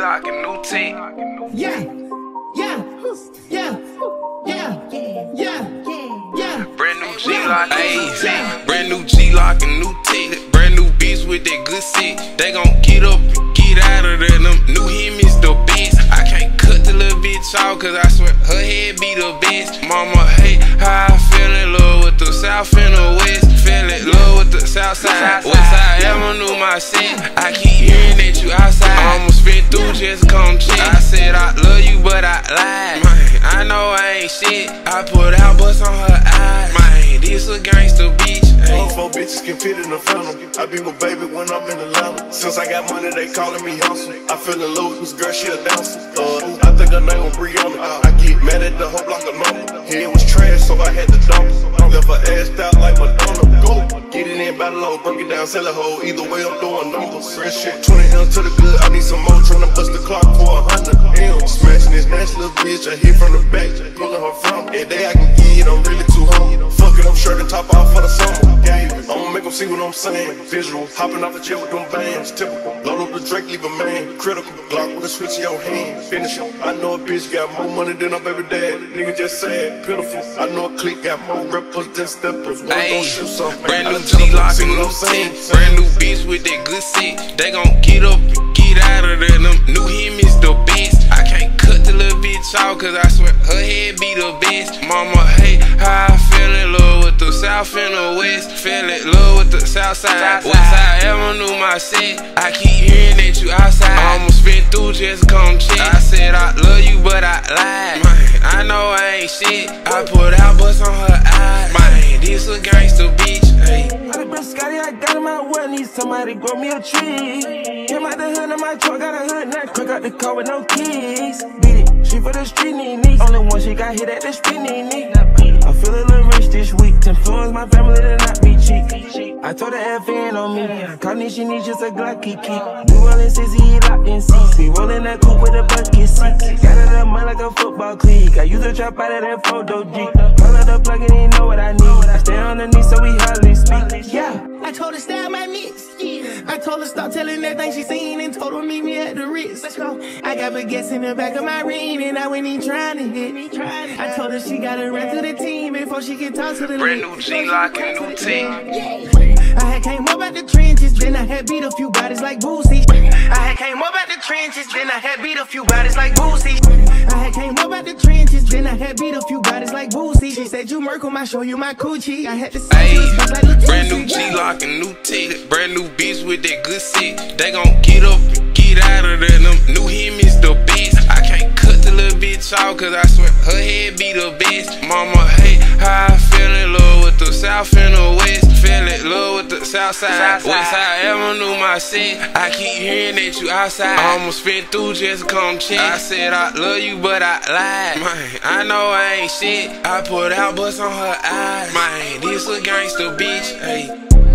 Glock and new tech. Yeah, yeah, yeah, yeah, yeah, yeah. Brand new Glock and new tech. Brand new Glock and new tech. Brand new beats with that good shit. They gon' get up get out of there. Them new him is the best. I can't cut the little bitch off cause I swear her head be the best. Mama hate how I feel in love with the south and the west. Feel love with the south side. West side Avenue, my set. I keep hearing that you outside. I almost spent through just come check. I said I love you, but I lied. Man, I know I ain't shit. I put out bust on her eyes. Man, this a gangster bitch. All four bitches can fit in the phantom. I be with baby when I'm in the Atlanta. Since I got money, they calling me hustle. I feel in love with this girl, she a dancer. Uh, I think her name was Brianna. I get mad at the whole block of number. Head was trash, so I had to dump it. Left her ass out like Madonna. It battle low, break it down, sell a whole. Either way, I'm doing numbers. Real shit, 20 M's to the good. I need some more, tryna bust the clock for a hundred M's. Smashing this nasty little bitch, I hit from the back, pulling her from. Every day I can get I'm really too hungry. Fuck it, I'm sure to top off for the summer. See what I'm saying. Visual, hopping off the jet with them bands. Typical, load up the Drake, leave a man. Critical, Glock with a switch in your hand. Finish him. I know a bitch got more money than her baby dad. Nigga just sad, pitiful. I know a clique got more rappers than steppers. One gon' shoot something. Brand new done tell 'em Glock and what new saying. Brand new bitch with that good shit. They gon' get up and get out of there. Them new him is the best. I can't cut the little bitch off cause I swear her head be the best. Mama hate how I south and the west. Feel in love with the south side. West side Avenue, my set. I keep hearing that you outside. I almost spent through just come check. I said I love you, but I lied. Man, I know I ain't shit. I put out bust on her eyes. Man, this a gangster bitch. Hey. I done been Scotty, I got in my well, need somebody grow me a tree. Came out the hood in my truck, got a hood nut, quick out the car with no keys. Beat it, she for the street, nee, nee. Only one she got hit at the street, nee, nee. To influence my family to not be cheap. I told her F in on me, call me, she needs just a Glocky key. New Orleans is he locked in seats, be rolling that coupe with a bucket seat. Got it up mud like a football cleat, I use a trap out of that photo G. Call her the plug and he know what I need. I stay underneath so we hardly speak. Yeah. I told her style my mix. I told her stop telling everything she seen and told her meet me at the Ritz. Let's go. I got baguettes in the back of my ring and I went in trying to hit. me. I told her she gotta run to the team before she can talk to the Brand league. new Glock and new tech. I had came up out the trenches, then I had beat a few bodies like Boosie. I had came up out the trenches, then I had beat a few bodies like Boosie. I had came up out the trenches, then I had beat a few bodies like Boosie. She said you Merkle, I show you my coochie. I had to say you like brand new Glock and new tech. Brand new bitch with that good shit. They gon' get up and get out of there. Them new him is the best. I can't cut the little bitch off cause I swear her head be the best. Mama hate how I feel in love with the south and the west. Feel in love with the south side. West side Avenue, my set. I keep hearing that you outside. I almost spent through just come check. I said I love you, but I lied. Man, I know I ain't shit. I put out bust on her eyes. Man, this a gangster bitch. Hey.